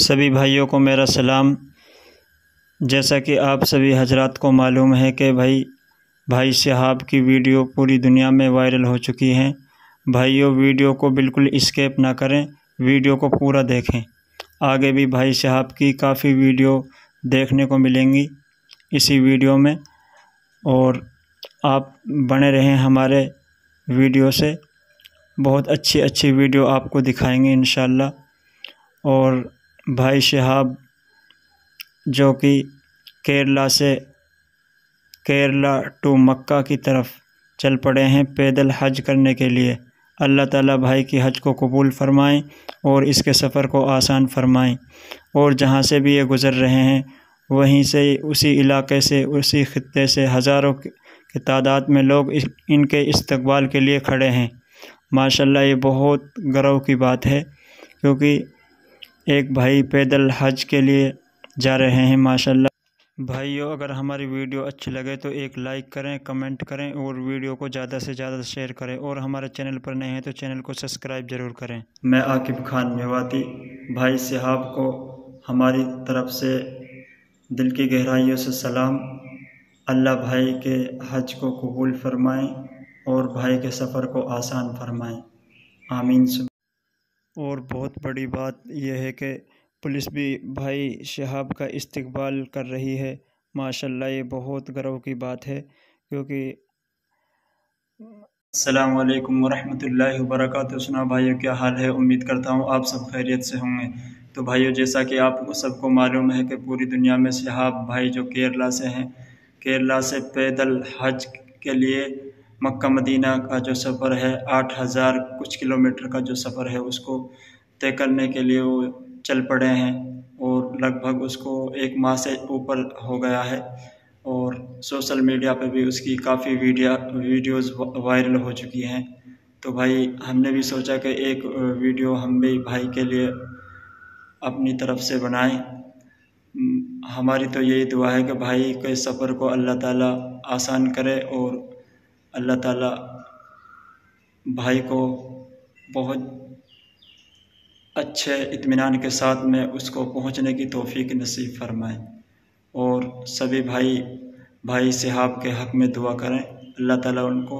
सभी भाइयों को मेरा सलाम। जैसा कि आप सभी हजरात को मालूम है कि भाई भाई शहाब की वीडियो पूरी दुनिया में वायरल हो चुकी हैं। भाइयों, वीडियो को बिल्कुल स्केप ना करें, वीडियो को पूरा देखें। आगे भी भाई शहाब की काफ़ी वीडियो देखने को मिलेंगी इसी वीडियो में। और आप बने रहें हमारे वीडियो से। बहुत अच्छी अच्छी वीडियो आपको दिखाएँगे इन और भाई शहाब, जो कि केरला से केरला टू मक्का की तरफ़ चल पड़े हैं पैदल हज करने के लिए। अल्लाह ताला भाई की हज को कबूल फ़रमाएँ और इसके सफ़र को आसान फ़रमाएँ। और जहाँ से भी ये गुज़र रहे हैं, वहीं से उसी इलाके से, उसी ख़त्े से हज़ारों की तादाद में लोग इस, इनके इस्तकबाल के लिए खड़े हैं। माशाल्लाह ये बहुत गर्व की बात है, क्योंकि एक भाई पैदल हज के लिए जा रहे हैं, माशाल्लाह। भाइयों, अगर हमारी वीडियो अच्छी लगे तो एक लाइक करें, कमेंट करें और वीडियो को ज़्यादा से ज़्यादा शेयर करें और हमारे चैनल पर नए हैं तो चैनल को सब्सक्राइब ज़रूर करें। मैं आकिब खान मेवाती, भाई साहब को हमारी तरफ़ से दिल की गहराइयों से सलाम। अल्लाह भाई के हज को कबूल फरमाएँ और भाई के सफ़र को आसान फरमाएँ। आमीन। और बहुत बड़ी बात यह है कि पुलिस भी भाई शहाब का इस्तकबाल कर रही है। माशाल्लाह, ये बहुत गर्व की बात है, क्योंकि अल्लाम वरहमतुल्लाहि वबरकातुहू। सुना भाइयों, क्या हाल है? उम्मीद करता हूँ आप सब खैरियत से होंगे। तो भाइयों, जैसा कि आप सबको मालूम है कि पूरी दुनिया में शहाब भाई जो केरला से हैं, केरला से पैदल हज के लिए मक्का मदीना का जो सफ़र है, आठ हज़ार कुछ किलोमीटर का जो सफ़र है, उसको तय करने के लिए वो चल पड़े हैं और लगभग उसको एक माह से ऊपर हो गया है और सोशल मीडिया पे भी उसकी काफ़ी वीडिया, वीडियोस वायरल हो चुकी हैं। तो भाई, हमने भी सोचा कि एक वीडियो हम भी भाई के लिए अपनी तरफ़ से बनाएँ। हमारी तो यही दुआ है कि भाई के सफ़र को अल्लाह ताला आसान करे और अल्लाह ताला भाई को बहुत अच्छे इत्मीनान के साथ में उसको पहुँचने की तोफ़ी नसीब फरमाए और सभी भाई भाई सिहाब के हक़ में दुआ करें। अल्लाह ताला उनको